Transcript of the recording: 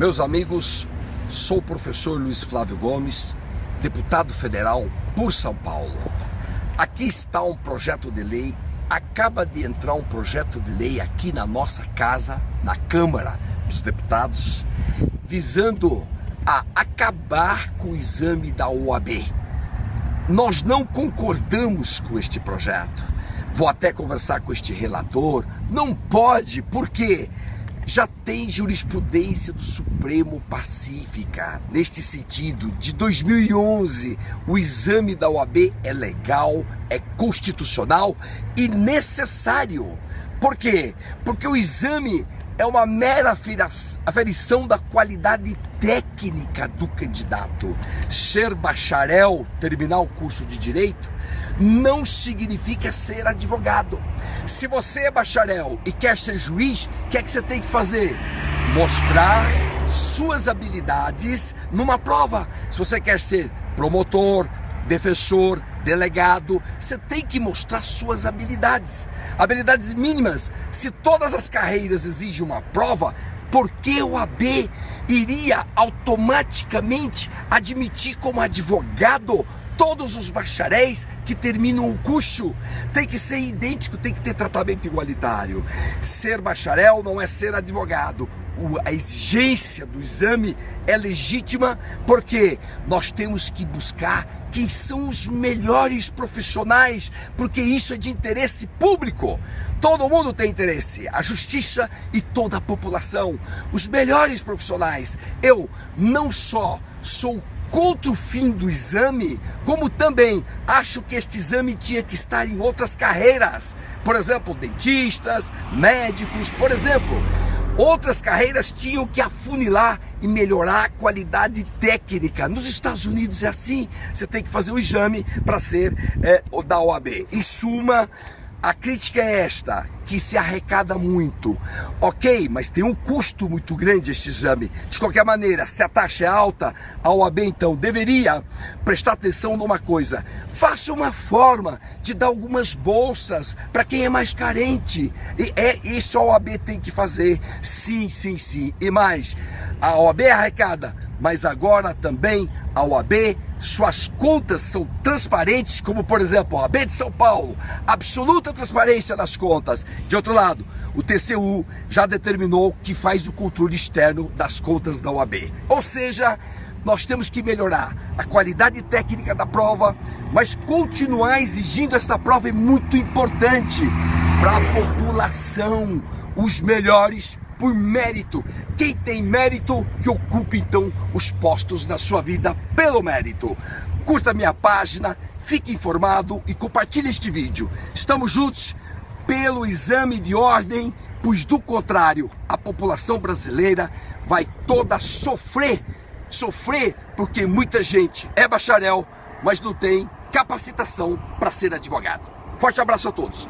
Meus amigos, sou o professor Luiz Flávio Gomes, deputado federal por São Paulo. Aqui está um projeto de lei, acaba de entrar um projeto de lei aqui na nossa casa, na Câmara dos Deputados, visando a acabar com o exame da OAB. Nós não concordamos com este projeto. Vou até conversar com este relator. Não pode, por quê? Já tem jurisprudência do Supremo pacífica. Neste sentido, de 2011, o exame da OAB é legal, é constitucional e necessário. Por quê? Porque o exame é uma mera aferição da qualidade técnica do candidato. Ser bacharel, terminar o curso de direito, não significa ser advogado. Se você é bacharel e quer ser juiz, o que é que você tem que fazer? Mostrar suas habilidades numa prova. Se você quer ser promotor, defensor, delegado, você tem que mostrar suas habilidades, habilidades mínimas. Se todas as carreiras exigem uma prova, por que o AB iria automaticamente admitir como advogado todos os bacharéis que terminam o curso. Tem que ser idêntico, tem que ter tratamento igualitário. Ser bacharel não é ser advogado. A exigência do exame é legítima porque nós temos que buscar quem são os melhores profissionais, porque isso é de interesse público. Todo mundo tem interesse, a justiça e toda a população. Os melhores profissionais. Eu não só sou contra o fim do exame, como também acho que este exame tinha que estar em outras carreiras. Por exemplo, dentistas, médicos, por exemplo. Outras carreiras tinham que afunilar e melhorar a qualidade técnica. Nos Estados Unidos é assim. Você tem que fazer o exame para ser é, da OAB. Em suma, a crítica é esta, que se arrecada muito. Ok, mas tem um custo muito grande este exame. De qualquer maneira, se a taxa é alta, a OAB então deveria prestar atenção numa coisa. Faça uma forma de dar algumas bolsas para quem é mais carente. E é isso a OAB tem que fazer. Sim, sim, sim. E mais, a OAB arrecada, mas agora também a OAB suas contas são transparentes, como por exemplo a OAB de São Paulo, absoluta transparência das contas. De outro lado, o TCU já determinou que faz o controle externo das contas da OAB. Ou seja, nós temos que melhorar a qualidade técnica da prova, mas continuar exigindo essa prova é muito importante para a população, os melhores por mérito. Quem tem mérito, que ocupe então os postos na sua vida pelo mérito. Curta minha página, fique informado e compartilhe este vídeo. Estamos juntos pelo exame de ordem, pois do contrário, a população brasileira vai toda sofrer, sofrer porque muita gente é bacharel, mas não tem capacitação para ser advogado. Forte abraço a todos.